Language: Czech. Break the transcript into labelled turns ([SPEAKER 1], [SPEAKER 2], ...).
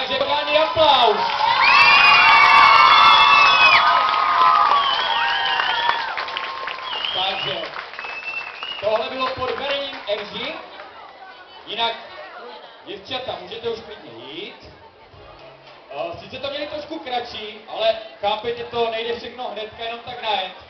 [SPEAKER 1] Takže brání aplaus. Takže tohle bylo pod vedením Erží. Jinak, děvčata, můžete už klidně jít. Eh, sice to měli trošku kratší, ale chápejte to, nejde všechno hnedka jenom tak najet.